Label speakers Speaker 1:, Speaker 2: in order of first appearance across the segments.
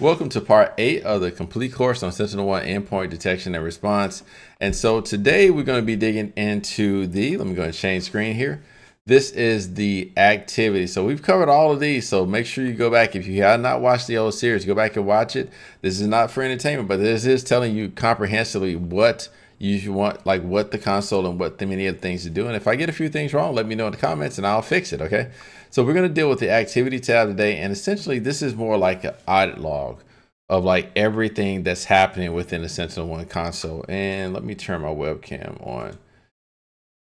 Speaker 1: Welcome to part eight of the complete course on SentinelOne endpoint detection and response. And so today we're going to be digging into the, let me go and change screen here. This is the activity. So we've covered all of these. So make sure you go back. If you have not watched the old series, go back and watch it. This is not for entertainment, but this is telling you comprehensively what you want, like what the console and what the many other things to do. And if I get a few things wrong, let me know in the comments and I'll fix it. Okay. So we're going to deal with the activity tab today. And essentially this is more like an audit log of like everything that's happening within the SentinelOne console. And let me turn my webcam on.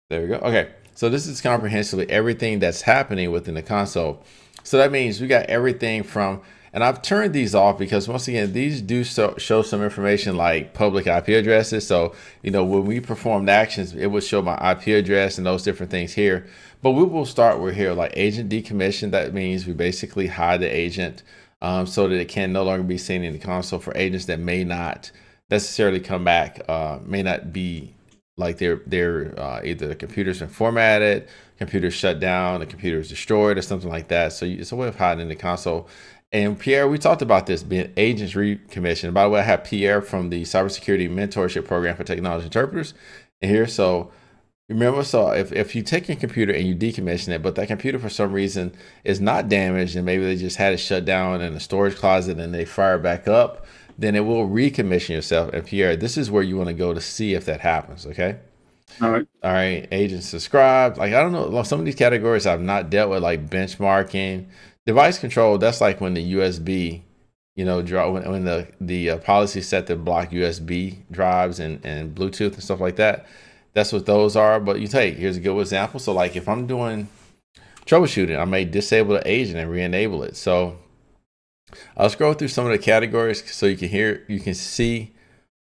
Speaker 1: There we go. Okay. So this is comprehensively everything that's happening within the console. So that means we got everything from, and I've turned these off because once again, these do so, show some information like public IP addresses. So, you know, when we performed actions, it would show my IP address and those different things here. But we will start with here, like agent decommission. That means we basically hide the agent um, so that it can no longer be seen in the console for agents that may not necessarily come back, uh, may not be like they're they're uh, either the computer's been formatted, computer shut down, the computer is destroyed, or something like that. So it's a way of hiding in the console. And Pierre, we talked about this being agents recommission. By the way, I have Pierre from the Cybersecurity Mentorship Program for Technology Interpreters in here. So Remember, so if, if you take your computer and you decommission it, but that computer for some reason is not damaged and maybe they just had it shut down in a storage closet and they fire back up, then it will recommission yourself. And Pierre, this is where you want to go to see if that happens, okay?
Speaker 2: All right.
Speaker 1: All right. Agent subscribed. Like, I don't know, some of these categories I've not dealt with, like benchmarking, device control. That's like when the USB, you know, draw when, when the, the uh, policy set to block USB drives and, and Bluetooth and stuff like that that's what those are. But you take, here's a good example. So like if I'm doing troubleshooting, I may disable the agent and re-enable it. So I'll scroll through some of the categories so you can hear, you can see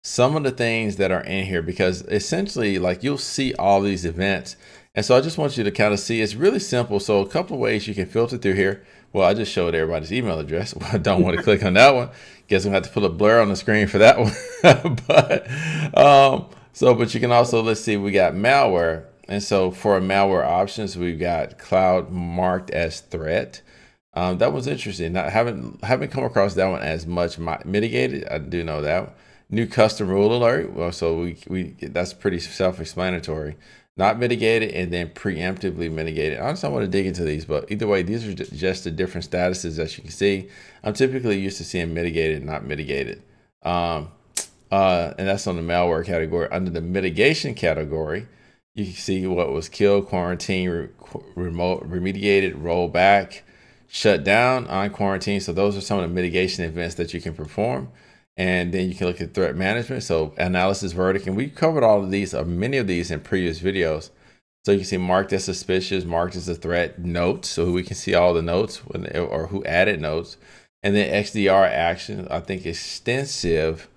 Speaker 1: some of the things that are in here because essentially like you'll see all these events. And so I just want you to kind of see, it's really simple. So a couple of ways you can filter through here. Well, I just showed everybody's email address. Well, I don't want to click on that one. Guess I'm gonna have to put a blur on the screen for that one. but um, so, but you can also, let's see, we got malware. And so for malware options, we've got cloud marked as threat. Um, that was interesting. Haven't haven't come across that one as much mitigated. I do know that. New custom rule alert. Well, so we, we that's pretty self-explanatory. Not mitigated and then preemptively mitigated. Honestly, I want to dig into these, but either way, these are just the different statuses that you can see. I'm typically used to seeing mitigated, not mitigated. Um, uh, and that's on the malware category. Under the mitigation category, you can see what was killed, quarantine, re remote, remediated, rolled back, shut down, on quarantine. So those are some of the mitigation events that you can perform. And then you can look at threat management. So analysis verdict, and we covered all of these, or many of these in previous videos. So you can see marked as suspicious, marked as a threat, notes. So we can see all the notes when, or who added notes. And then XDR action, I think extensive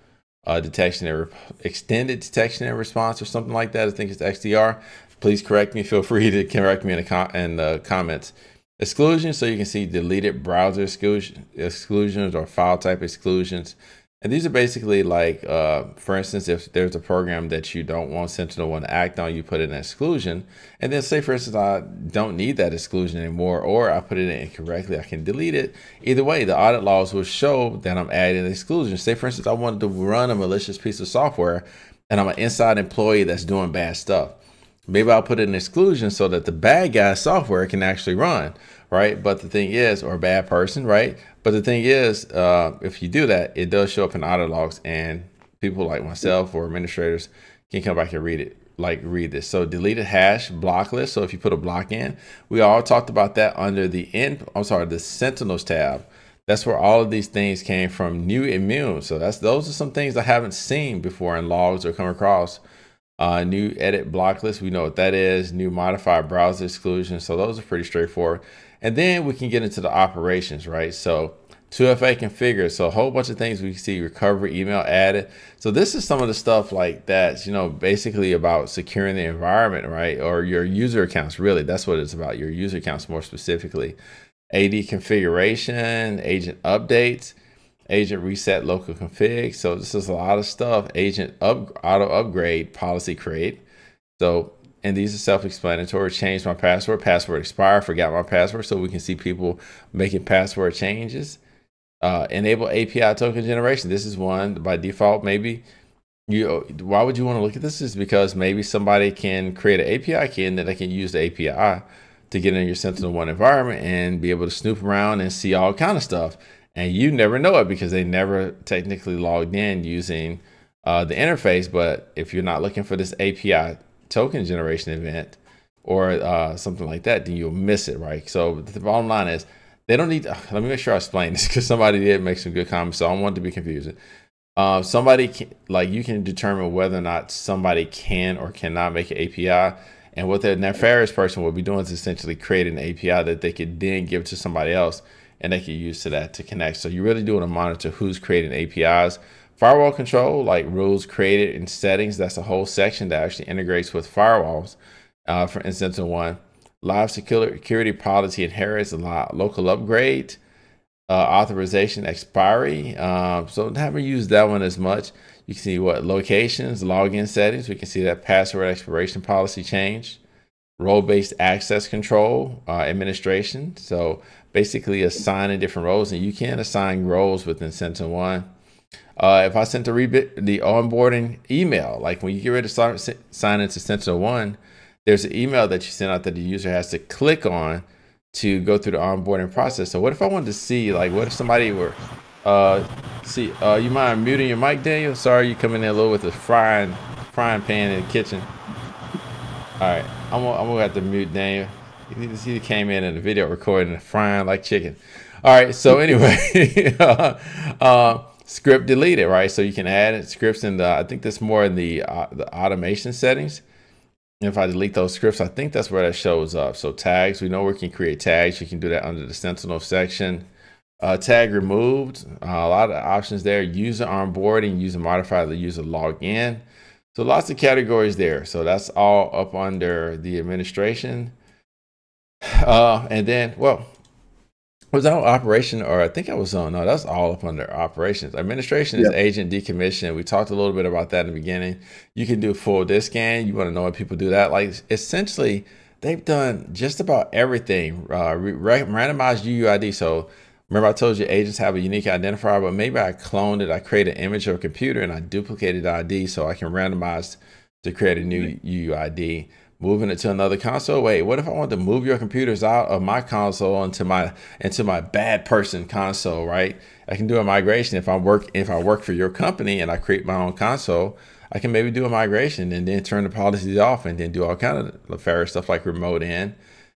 Speaker 1: uh, detection and extended detection and response or something like that. I think it's XDR. Please correct me. Feel free to correct me in the, com in the comments. Exclusion, so you can see deleted browser exclusion, exclusions or file type exclusions. And these are basically like, uh, for instance, if there's a program that you don't want SentinelOne to act on, you put in an exclusion. And then say, for instance, I don't need that exclusion anymore, or I put it in incorrectly, I can delete it. Either way, the audit logs will show that I'm adding an exclusion. Say, for instance, I wanted to run a malicious piece of software and I'm an inside employee that's doing bad stuff. Maybe I'll put an exclusion so that the bad guy software can actually run, right? But the thing is, or a bad person, right? But the thing is, uh, if you do that, it does show up in audit logs, and people like myself or administrators can come back and read it, like read this. So deleted hash block list. So if you put a block in, we all talked about that under the end. I'm sorry, the Sentinels tab. That's where all of these things came from. New immune. So that's those are some things I haven't seen before in logs or come across. Uh, new edit block list. We know what that is. New modified browser exclusion. So those are pretty straightforward. And then we can get into the operations, right? So 2FA configure. So a whole bunch of things we see recovery email added. So this is some of the stuff like that's, you know, basically about securing the environment, right? Or your user accounts, really. That's what it's about, your user accounts more specifically. AD configuration, agent updates, agent reset local config. So this is a lot of stuff. Agent up, auto upgrade policy create. So and these are self-explanatory. Change my password, password expire, forgot my password. So we can see people making password changes. Uh, enable API token generation. This is one by default. Maybe you. Why would you want to look at this? Is because maybe somebody can create an API key and then they can use the API to get in your SentinelOne environment and be able to snoop around and see all kind of stuff. And you never know it because they never technically logged in using uh, the interface. But if you're not looking for this API token generation event or uh, something like that, then you'll miss it, right? So the bottom line is they don't need. To, let me make sure I explain this because somebody did make some good comments, so I don't want to be confusing. Uh, somebody can, like you can determine whether or not somebody can or cannot make an API. And what the nefarious person will be doing is essentially creating an API that they could then give to somebody else and they can use to that to connect. So you really do want to monitor who's creating APIs. Firewall control, like rules created in settings, that's a whole section that actually integrates with firewalls. Uh, for instance, one live security policy inherits a lot, local upgrade, uh, authorization expiry. Um, so haven't used that one as much. You can see what locations, login settings. We can see that password expiration policy change, role-based access control uh, administration. So basically assigning different roles, and you can assign roles within SentinelOne. Uh, if I sent the the onboarding email, like when you get ready to start sign into SentinelOne, there's an email that you send out that the user has to click on to go through the onboarding process. So what if I wanted to see, like, what if somebody were, uh, see, uh, you mind muting your mic, Daniel? Sorry, you coming in a little with a frying, frying pan in the kitchen. All right, I'm gonna, I'm gonna have to mute see he came in in the video recording frying like chicken. All right, so anyway, uh, uh, script deleted, right? So you can add scripts in the, I think that's more in the, uh, the automation settings. If I delete those scripts, I think that's where that shows up. So tags, we know we can create tags. You can do that under the Sentinel section. Uh, tag removed, uh, a lot of options there. User onboarding, user modify the user login. So lots of categories there. So that's all up under the administration. Uh, and then, well, was that operation or I think I was on? No that's all up under operations. Administration is agent decommission. We talked a little bit about that in the beginning. You can do full disk scan. You want to know why people do that. Like essentially they've done just about everything uh, randomized UUID so remember I told you agents have a unique identifier but maybe I cloned it I created an image of a computer and I duplicated ID so I can randomize to create a new UUID moving it to another console. Wait, what if I want to move your computers out of my console into my into my bad person console, right? I can do a migration if I work if I work for your company and I create my own console. I can maybe do a migration and then turn the policies off and then do all kind of nefarious stuff like remote in.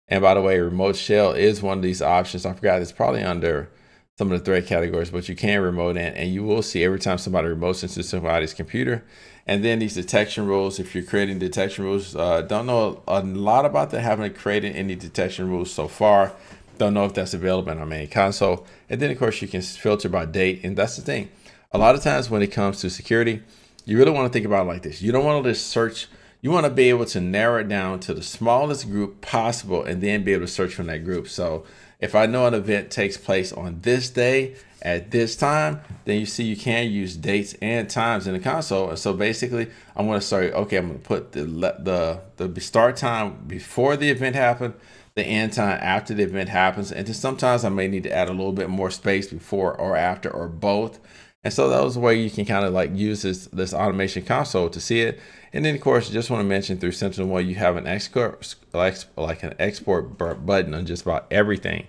Speaker 1: And by the way, remote shell is one of these options. I forgot it's probably under some of the threat categories, but you can remote in and you will see every time somebody remotes into somebody's computer. And then these detection rules, if you're creating detection rules, uh, don't know a lot about that. Haven't created any detection rules so far. Don't know if that's available in our main console. And then of course you can filter by date. And that's the thing. A lot of times when it comes to security, you really want to think about it like this. You don't want to just search you want to be able to narrow it down to the smallest group possible and then be able to search from that group. So if I know an event takes place on this day at this time, then you see you can use dates and times in the console. And so basically, I'm going to start. Okay, I'm going to put the the the start time before the event happened, the end time after the event happens, and then sometimes I may need to add a little bit more space before or after or both. And so that was the way you can kind of like use this this automation console to see it. And then of course, just want to mention through SentinelOne, you have an export like an export button on just about everything.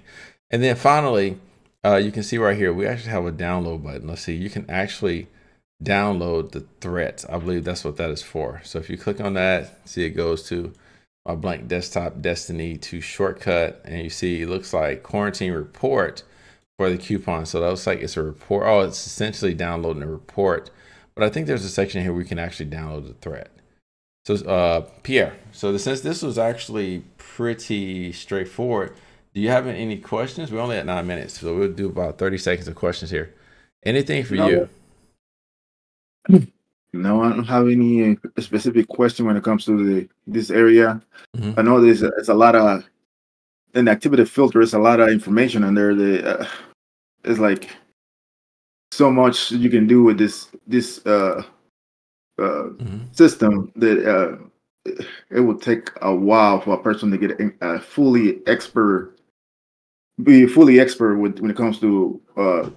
Speaker 1: And then finally, uh, you can see right here, we actually have a download button. Let's see, you can actually download the threats. I believe that's what that is for. So if you click on that, see it goes to my blank desktop Destiny to shortcut, and you see it looks like quarantine report for the coupon. So that looks like it's a report. Oh, it's essentially downloading a report. But I think there's a section here where we can actually download the threat. So uh, Pierre, so since this was actually pretty straightforward, do you have any questions? We're only at nine minutes, so we'll do about 30 seconds of questions here. Anything for no. you?
Speaker 2: No, I don't have any uh, specific question when it comes to the this area. Mm-hmm. I know there's a, it's a lot of an activity filter. It's a lot of information in there. The uh, it's like so much you can do with this this uh, uh, mm-hmm. system that uh, it will take a while for a person to get a fully expert be fully expert with when it comes to uh,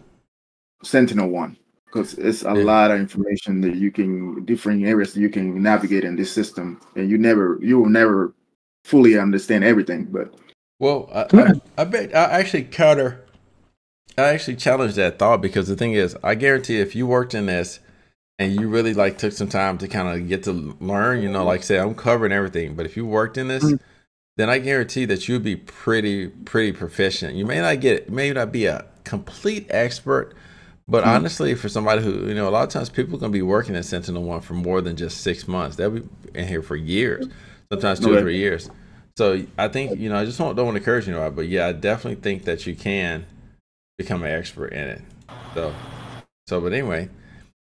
Speaker 2: SentinelOne because it's a yeah. lot of information that you can different areas that you can navigate in this system, and you never you will never fully understand everything. But
Speaker 1: well, I, I, I bet I actually counter. I actually challenge that thought because the thing is, I guarantee if you worked in this and you really like took some time to kind of get to learn, you know, like say I'm covering everything, but if you worked in this, mm-hmm. then I guarantee that you'd be pretty pretty proficient. You may not get may not be a complete expert, but mm-hmm. honestly, for somebody who, you know, a lot of times people can be working at SentinelOne for more than just six months. They'll be in here for years, sometimes two okay. or three years. So I think, you know, I just don't, don't want to encourage you, know, but yeah, I definitely think that you can become an expert in it. So, so, but anyway,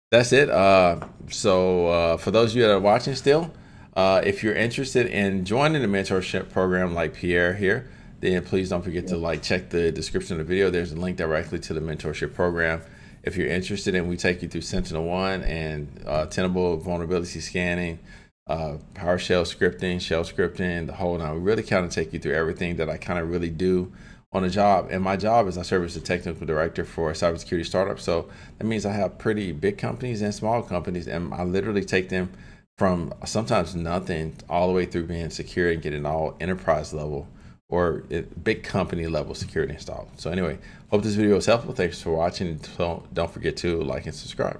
Speaker 1: that's it. Uh, so uh, for those of you that are watching still, uh, if you're interested in joining the mentorship program like Pierre here, then please don't forget to like check the description of the video. There's a link directly to the mentorship program if you're interested in, we take you through SentinelOne and uh, Tenable vulnerability scanning, uh, PowerShell scripting, shell scripting, the whole nine. We really kind of take you through everything that I kind of really do on a job. And my job is I serve as the technical director for a cybersecurity startup. So that means I have pretty big companies and small companies, and I literally take them from sometimes nothing all the way through being secure and getting all enterprise level or big company level security installed. So anyway, hope this video was helpful. Thanks for watching. Don't forget to like and subscribe.